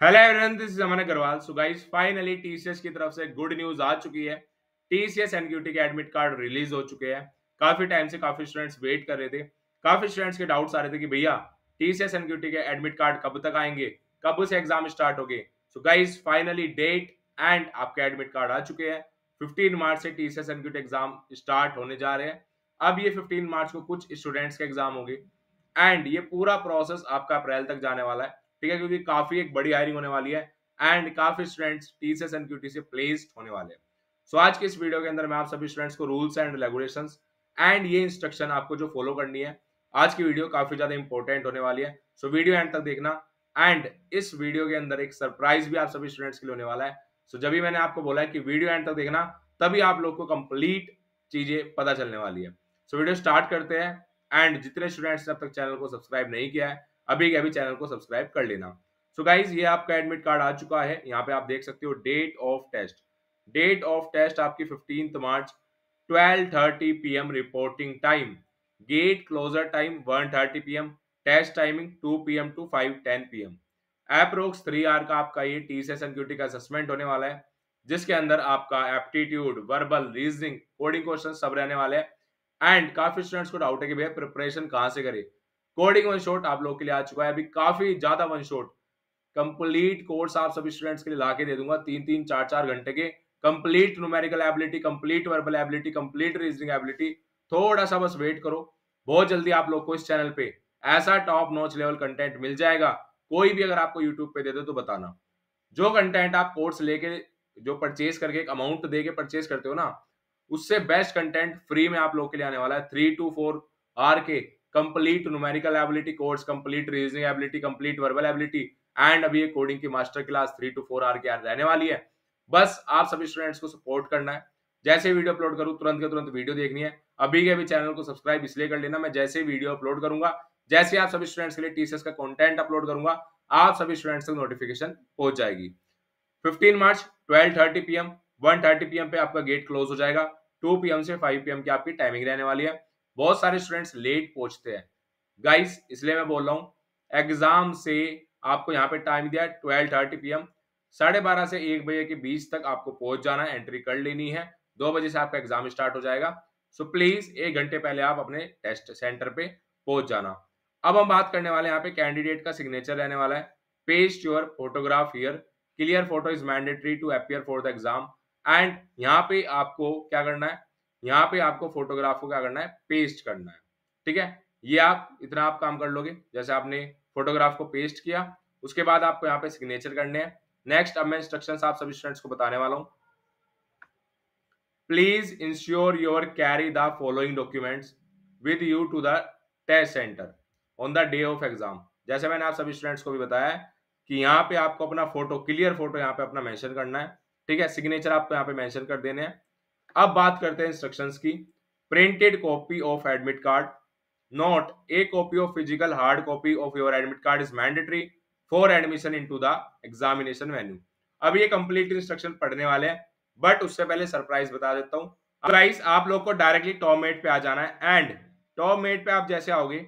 Hello everyone this is Aman Agarwal so guys finally TCS की तरफ़ से good news आ चुकी है। टीसीएस एनक्यूटी के एडमिट कार्ड रिलीज़ हो चुके हैं। काफ़ी टाइम से काफ़ी स्टूडेंट्स वेट कर रहे थे। काफ़ी स्टूडेंट्स के डाउट्स आ रहे थे कि भैया टीसीएस एनक्यूटी के एडमिट कार्ड कब तक आएँगे? कब से एग्ज़ाम स्टार्ट होंगे? So guys finally date and आपके एडमिट कार्ड आ चुके हैं। 15 मार्च से टीसीएस एनक्यूटी एग्ज़ाम स्टार्ट होने जा रहे हैं। अब ये 15 मार्च को कुछ स्टूडेंट्स के एग्ज़ाम होंगे। एंड ये पूरा प्रोसेस आपका अप्रैल तक जाने वाला है। ठीक है? क्योंकि काफ़ी एक बड़ी हायरिंग होने वाली है एंड काफ़ी स्टूडेंट्स टीसीएस एंड क्यूटी से प्लेस्ड होने वाले हैं। सो so, आज के इस वीडियो के अंदर मैं आप सभी स्टूडेंट्स को रूल्स एंड रेगुलेशन एंड ये इंस्ट्रक्शन आपको जो फॉलो करनी है आज की वीडियो काफ़ी ज़्यादा इंपॉर्टेंट होने वाली है। सो so, वीडियो एंड तक देखना एंड इस वीडियो के अंदर एक सरप्राइज़ भी आप सभी स्टूडेंट्स के लिए होने वाला है। सो so, जब भी मैंने आपको बोला है कि वीडियो एंड तक देखना तभी आप लोग को कंप्लीट चीज़ें पता चलने वाली है। सो so, वीडियो स्टार्ट करते हैं एंड जितने स्टूडेंट्स ने अब तक चैनल को सब्सक्राइब नहीं किया है अभी अभी चैनल को सब्सक्राइब कर लेना। सो so गाइज़ ये आपका एडमिट कार्ड आ चुका है। यहाँ पे आप देख सकते हो date of test date of test आपकी fifteenth March 12:30 PM reporting time gate closure time 1:30 PM test timing 2 PM to 5:10 PM approx three R का आपका ये टीसीएस एनक्यूटी का असेसमेंट होने वाला है, जिसके अंदर आपका aptitude verbal reasoning coding question सब रहने वाले हैं। एंड काफ़ी स्टूडेंट्स को डाउट है कि भैया प्रिपरेशन कहाँ से करे? कोडिंग वन शॉट आप लोग के लिए आ चुका है। अभी काफ़ी ज़्यादा वन शॉट कंप्लीट कोर्स आप सभी स्टूडेंट्स के लिए ला के दे दूँगा तीन तीन, चार चार घंटे के। Complete numerical ability complete verbal ability complete reasoning ability थोड़ा सा बस वेट करो। बहुत जल्दी आप लोग को इस चैनल पे ऐसा टॉप नॉच लेवल कंटेंट मिल जाएगा। कोई भी अगर आपको यूट्यूब पे दे दो तो बताना। जो कंटेंट आप कोर्स लेके, जो परचेज करके, एक अमाउंट दे के परचेज करते हो ना, उससे बेस्ट कंटेंट फ्री में आप लोग के लिए आने वाला है। थ्री टू फोर आर के complete numerical ability course complete reasoning ability complete verbal ability and अभी कोडिंग की master class three two four R की रहने वाली है। बस आप सभी स्टूडेंट्स को सपोर्ट करना है। जैसे वीडियो अपलोड करूँ, तुरंत के तुरंत वीडियो देखनी है। अभी के अभी चैनल को सब्सक्राइब इसलिए कर लेना, मैं जैसे वीडियो अपलोड करूँगा, जैसे आप सभी स्टूडेंट्स के लिए टीसीएस का कंटेंट अपलोड करूँगा, आप सभी स्टूडेंट्स तक नोटिफिकेशन पहुँच जाएगी। 15 मार्च 12:30 पीएम 1:30 पीएम पे आपका गेट क्लोज हो जाएगा। 2 पीएम से 5 पीएम की आपकी टाइमिंग रहने वाली है। बहुत सारे स्टूडेंट्स लेट पहुँचते हैं। गाइस इसलिए मैं बोल रहा हूँ एग्ज़ाम से आपको यहाँ पे टाइम दिया है ट्वेल्व थर्टी पी एम साढ़े बारह से एक बजे के बीच तक आपको पहुँच जाना है एंट्री कर लेनी है। दो बजे से आपका एग्ज़ाम स्टार्ट हो जाएगा। सो प्लीज़ एक घंटे पहले आप अपने टेस्ट सेंटर पे पहुँच जाना। अब हम बात करने वाले यहाँ पे कैंडिडेट का सिग्नेचर रहने वाला है। Paste your photograph here clear photo is mandatory to appear for the exam and यहाँ पे आपको क्या करना है? यहाँ पे आपको फोटोग्राफ को क्या करना है? पेस्ट करना है। ठीक है? ये आप, इतना आप काम कर लोगे। जैसे आपने फोटोग्राफ को पेस्ट किया, उसके बाद आपको यहाँ पे सिग्नेचर करने हैं। नेक्स्ट अब मैं इंस्ट्रक्शन आप सभी स्टूडेंट्स को बताने वाला हूँ। Please ensure your carry the following documents with you to the test centre on the day of exam जैसे मैंने आप सभी स्टूडेंट्स को भी बताया कि यहाँ पे आपको अपना फ़ोटो क्लियर फ़ोटो यहाँ पे अपना मेंशन करना है। ठीक है? सिग्नेचर आपको यहाँ पे मेंशन कर देने हैं। अब बात करते हैं इंस्ट्रक्शंस की। Printed copy of admit card Note, a copy of physical hard copy of your admit card is mandatory for admission into the examination venue. अब ये कंप्लीट इंस्ट्रक्शन पढ़ने वाले हैं बट उससे पहले सरप्राइज़ बता देता हूँ। गाइस आप लोग को डायरेक्टली टॉप मेट पे आ जाना है एंड टॉप मेट पे आप जैसे आओगे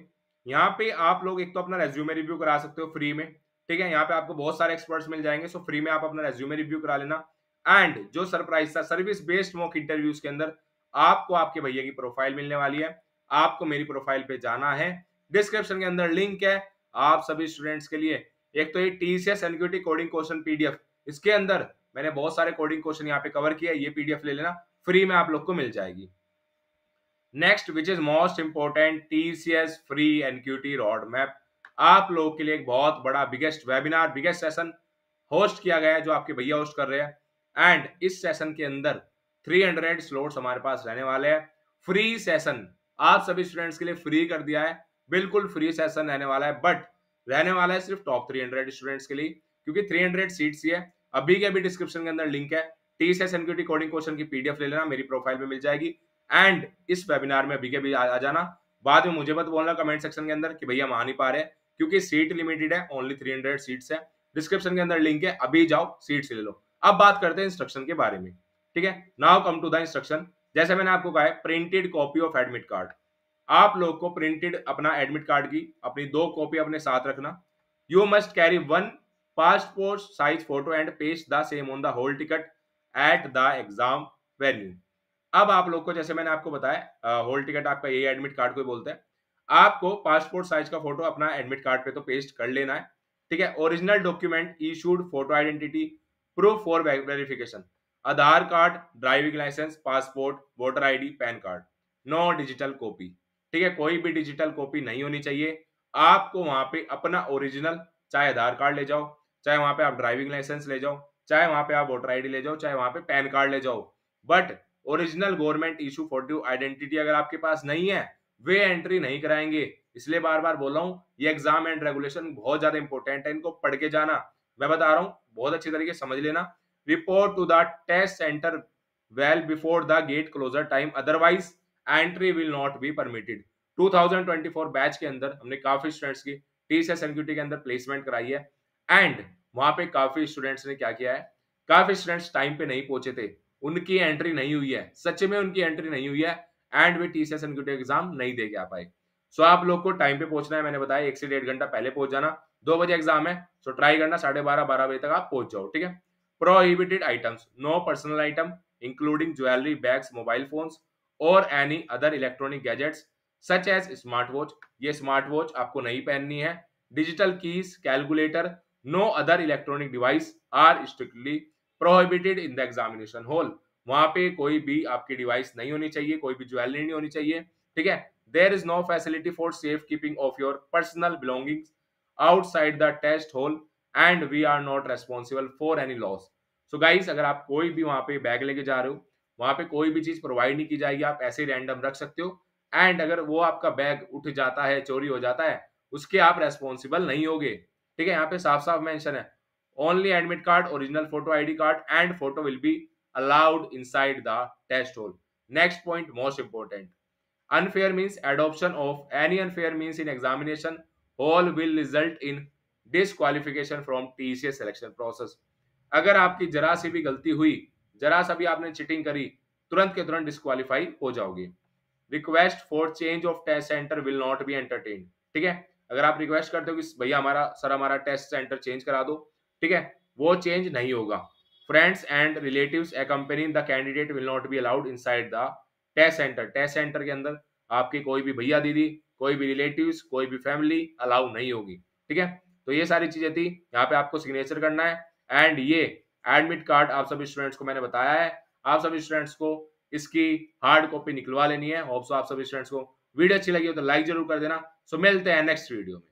यहाँ पे आप लोग एक तो अपना रेज्यूमे रिव्यू करा सकते हो फ्री में ठीक है? यहाँ पे आपको बहुत सारे एक्सपर्ट्स मिल जाएँगे सो फ्री में आप अपना रेज्यूमे रिव्यू करा लेना। एंड जो सरप्राइज़ था सर्विस बेस्ड मॉक इंटरव्यूज़ के अंदर आपको आपके भैया की प्रोफ़ाइल मिलने वाली है। आपको मेरी प्रोफ़ाइल पे जाना है। डिस्क्रिप्शन के अंदर लिंक है आप सभी स्टूडेंट्स के लिए। एक तो ये TCS NQT coding question PDF इसके अंदर मैंने बहुत सारे कोडिंग क्वेश्चन यहाँ पे कवर किया ये पीडीएफ ले लेना फ्री में आप लोग को मिल जाएगी। Next which is most important TCS free NQT road map आप लोग के लिए एक बहुत बड़ा biggest webinar biggest session host किया गया है, जो आपके भैया होस्ट कर रहे हैं। एंड इस सेशन के अंदर 300 स्लोट्स हमारे पास रहने वाले हैं। फ्री सेशन आप सभी स्टूडेंट्स के लिए फ्री कर दिया है। बिल्कुल फ्री सेशन रहने वाला है। बट रहने वाला है सिर्फ़ टॉप 300 स्टूडेंट्स के लिए, क्योंकि 300 सीट्स ही है। अभी के अभी डिस्क्रिप्शन के अंदर लिंक है। T C S NQT coding question की पीडीएफ ले लेना, मेरी प्रोफ़ाइल पे मिल जाएगी। एंड इस वेबिनार में अभी के अभी आ जाना। बाद में मुझे मत बोलना कमेंट सेक्शन के अंदर कि भैया हम आ नहीं पा रहे क्योंकि सीट लिमिटेड है। ओनली 300 सीट्स है। डिस्क्रिप्शन के अंदर लिंक है। अभी जाओ सीट्स ले लो। अब बात करते हैं इंस्ट्रक्शन के बारे में, ठीक है? Now come to the instruction जैसे मैंने आपको कहा है printed copy of admit card आप लोग को प्रिंटेड अपना एडमिट कार्ड की, अपनी दो कॉपी अपने साथ रखना। You must carry one passport size photo and paste the same on the whole ticket at the exam venue. अब आप लोग को, जैसे मैंने आपको बताया होल टिकट आपका ये एडमिट कार्ड को बोलते हैं। आपको पासपोर्ट साइज़ का फ़ोटो अपना एडमिट कार्ड पे तो पेस्ट कर लेना है, ठीक है? Original document issued photo identity proof for verification Aadhaar card driving licence passport voter ID PAN card no digital copy ठीक है? कोई भी डिजिटल कॉपी नहीं होनी चाहिए। आपको वहाँ पे अपना ओरिजिनल चाहे आधार कार्ड ले जाओ, चाहे वहाँ पे आप ड्राइविंग लाइसेंस ले जाओ, चाहे वहाँ पे आप वोटर आईडी ले जाओ, चाहे वहाँ पे पैन कार्ड ले जाओ। But original government issue photo identity अगर आपके पास नहीं है, वे एंट्री नहीं कराएँगे। इसलिए बार बार बोल रहा हूँ, ये एग्ज़ाम एंड रेगुलेशन बहुत ज़्यादा इंपॉर्टेंट है। इनको पढ़ के जाना। मैं बता रहा हूँ बहुत अच्छी तरीके समझ लेना। Report to the test centre well before the gate closure time otherwise entry will not be permitted 2024 batch के अंदर हमने काफ़ी स्टूडेंट्स की टीसीएस एनक्यूटी के अंदर प्लेसमेंट कराई है एंड वहाँ पे काफ़ी स्टूडेंट्स ने क्या किया है? काफ़ी स्टूडेंट्स टाइम पे नहीं पहुँचे थे। उनकी एंट्री नहीं हुई है। सच में उनकी एंट्री नहीं हुई है एंड वे टीसीएस एनक्यूटी एग्ज़ाम नहीं दे के आ पाए। सो so, आप लोग को टाइम पे पहुँचना है मैंने बताया एक से डेढ़ घंटा पहले पहुँच जाना। दो बजे एग्ज़ाम है सो ट्राई करना, साढ़े बारह बारह बजे तक आप पहुँच जाओ, ठीक है? Prohibited items no personal item including jewellery bags mobile phones और any other electronic gadgets such as smart watch ये स्मार्ट वॉच आपको नहीं पहननी है। Digital keys calculator no other electronic device are strictly prohibited in the examination hall वहाँ पे कोई भी आपकी डिवाइस नहीं होनी चाहिए, कोई भी ज्वेलरी नहीं होनी चाहिए, ठीक है? There is no facility for safe keeping of your personal belongings outside the test hall and we are not responsible for any loss. So guys, अगर आप कोई भी वहाँ पे बैग लेके जा रहे हो, वहाँ पे कोई भी चीज़ प्रोवाइड नहीं की जाएगी, आप ऐसे रैंडम रख सकते हो। एंड अगर वो आपका बैग उठ जाता है, चोरी हो जाता है, उसके आप रेस्पॉन्सिबल नहीं होगे। ठीक है, यहाँ पे साफ़ साफ़ मेंशन है only admit card original photo ID card and photo will be allowed inside the test hall next point most important unfair means adoption of, any unfair means in examination all will result in disqualification from TCS selection process. अगर आपकी जरा सी भी गलती हुई, जरा सा भी आपने चिटिंग करी, तुरंत के तुरंत डिस्कालीफाई हो जाओगे। Request for change of test centre will not be entertain ठीक है? अगर आप रिक्वेस्ट करते हो कि भैया हमारा, सर हमारा टेस्ट सेंटर चेंज करा दो, ठीक है? वो चेंज नहीं होगा। Friends and relatives accompanying the candidate will not be allowed inside the test centre test centre के अंदर आपके कोई भी भैया दीदी कोई भी रिलेटिव कोई भी फैमिली अलाउ नहीं होगी, ठीक है? तो ये सारी चीज़ें थी, यहाँ पे आपको सिग्नेचर करना है। एंड ये एडमिट कार्ड आप सभी स्टूडेंट्स को मैंने बताया है। आप सभी स्टूडेंट्स को इसकी हार्ड कॉपी निकलवा लेनी है। आप सभी स्टूडेंट्स को वीडियो अच्छी लगी हो तो लाइक ज़रूर कर देना। सो मिलते हैं नेक्स्ट वीडियो में।